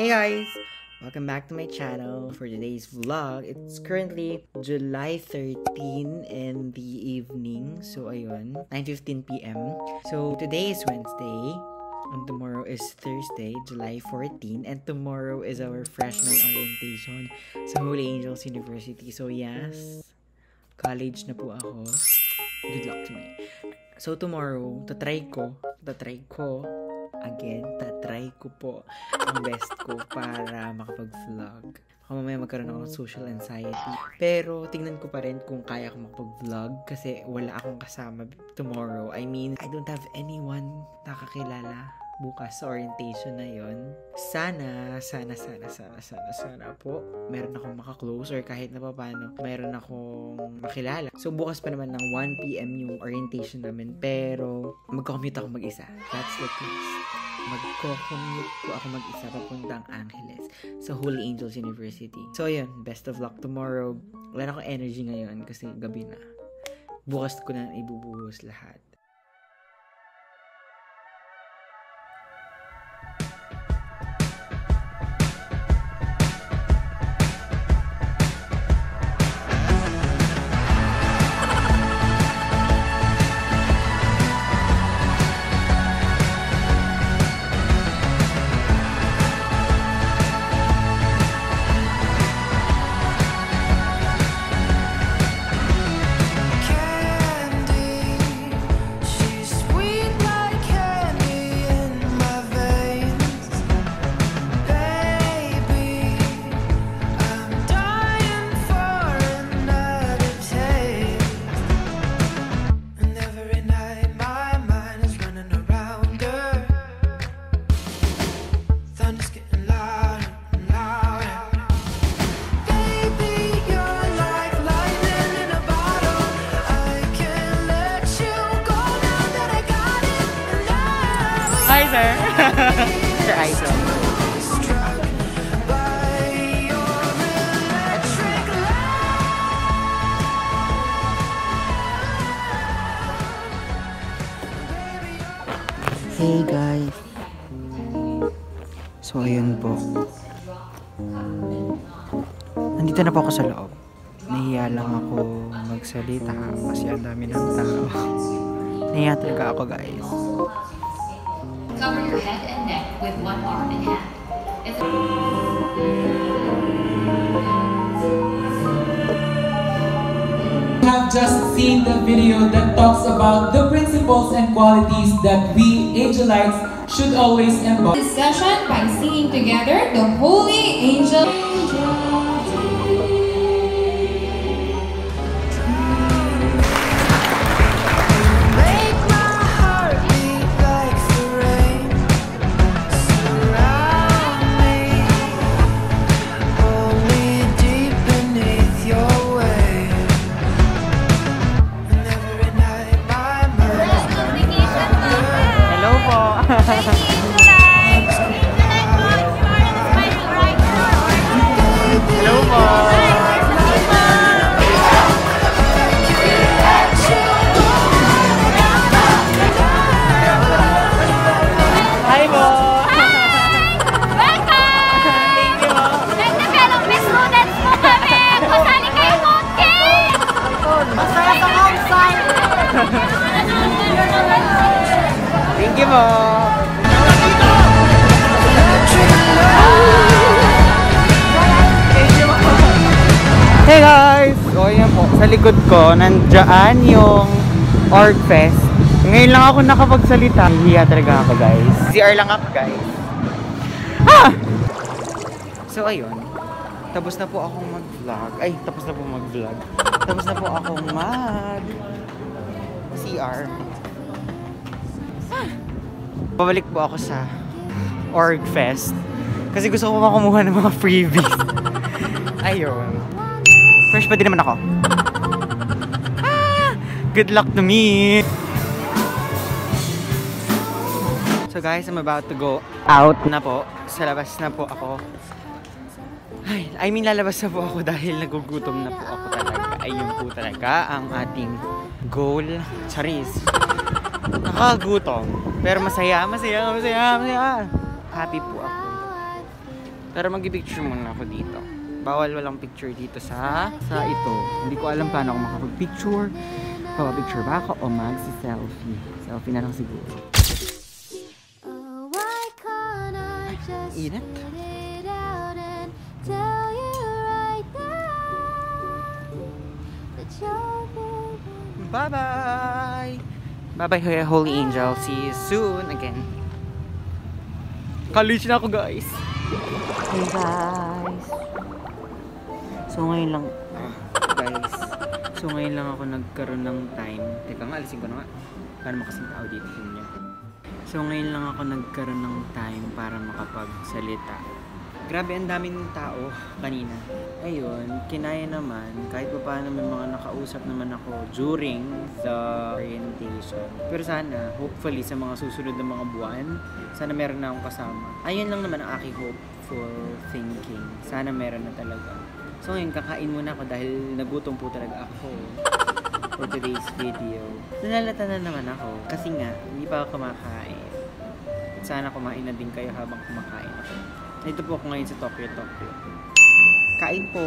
Hey guys! Welcome back to my channel for today's vlog. It's currently July 13 in the evening. So, ayun. 9.15pm. So, today is Wednesday. And tomorrow is Thursday, July 14. And tomorrow is our freshman orientation sa Holy Angels University. So, yes. College na po ako. Good luck to me. So, tomorrow, tatry ko, tatry ko again, tatry ko po ang best ko para makapag-vlog. Baka mamaya magkaroon ako ng social anxiety. Pero, tingnan ko pa rin kung kaya ako makapag-vlog kasi wala akong kasama tomorrow. I mean, I don't have anyone nakakilala bukas sa orientation na yon sana, sana, sana, sana, sana, sana po meron akong makaklose or kahit na pa paano meron akong makilala. So, bukas pa naman ng 1pm yung orientation namin pero magko-commute ako mag-isa. That's the case. Magko-commute po ako mag-isa papuntang Angeles sa Holy Angels University. So, yun. Best of luck tomorrow. Wala na akong energy ngayon kasi gabi na. Bukas ko na ibubuhos lahat. Sir! Sir Idol. Hey guys! So ayun po. Nandito na po ako sa loob. Nahiya lang ako magsalita kasi ang dami ng tao. Nahiya talaga ako guys. Cover your head and neck with one arm and hand. If have just seen the video that talks about the principles and qualities that we Angelites should always embody. this session by singing together the Holy Angel. Hey guys! So ayan po, sa likod ko, nandyan yung Orgfest. Ngayon lang ako nakapagsalita. Hiya talaga ako guys. CR lang up guys. Ah! So ayun, tapos na po akong mag-vlog. Ay, tapos na po mag-vlog. Tapos na po akong mag CR. Ah! Babalik po ako sa Orgfest. Kasi gusto ko makumuha ng mga freebies. Ayun. Fresh pa din naman ako. Ah! Good luck to me! So guys, I'm about to go out na po. Sa labas na po ako. Ay, I mean, lalabas na po ako dahil nagugutom na po ako talaga. Ayun po talaga ang ating goal. Charis. Nakagutom. Pero masaya, masaya, masaya, masaya. Happy po ako. Pero mag-picture muna ako dito. Bawal walang picture dito sa sa ito. Hindi ko alam paano ako makapag-picture. Papapicture ba ako o magsi-selfie? Selfie na lang siguro. Oh, just Init. Bye-bye! Bye-bye, Holy- Angel. See you soon again. College na ako, guys. Hey, guys. So, ngayon lang... Ah, guys. So, ngayon lang ako nagkaroon ng time. Teka nga, alisin ko na nga. Para makasing tao dito inyo. So, ngayon lang ako nagkaroon ng time para makapagsalita. Grabe, ang daming tao kanina. Ayun, kinaya naman. Kahit pa paano may mga nakausap naman ako during the orientation. Pero sana, hopefully, sa mga susunod na mga buwan, sana meron na akong kasama. Ayun lang naman ang aking hopeful thinking. Sana meron na talaga. So ngayon, kakain muna ako dahil nagutom po talaga ako for today's video. Nalalata na naman ako kasi nga, hindi pa ako kumakain. Sana kumain na din kayo habang kumakain ako. Dito po ako ngayon sa Tokyo, Tokyo. Kain po!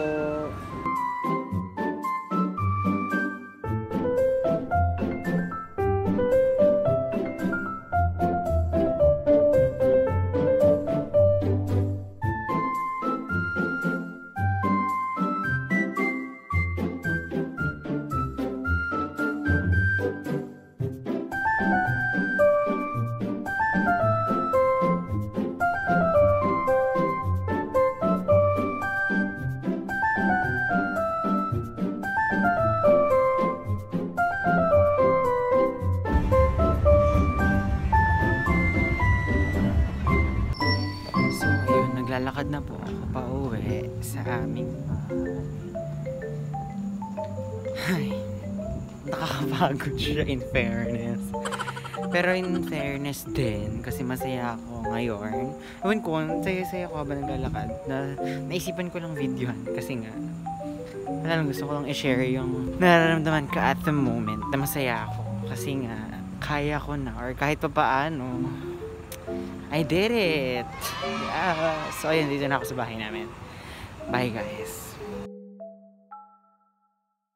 Nakakapagod siya in fairness. Pero in fairness din, kasi masaya ako ngayon. Ewan ko, saya-saya ko habang naglalakad. Na, naisipan ko lang videohan kasi nga, wala lang gusto ko lang i-share yung nararamdaman ko at the moment na masaya ako. Kasi nga, kaya ko na or kahit pa paano, I did it! Yeah! So, ayun, dito na ako sa bahay namin. Bye, guys.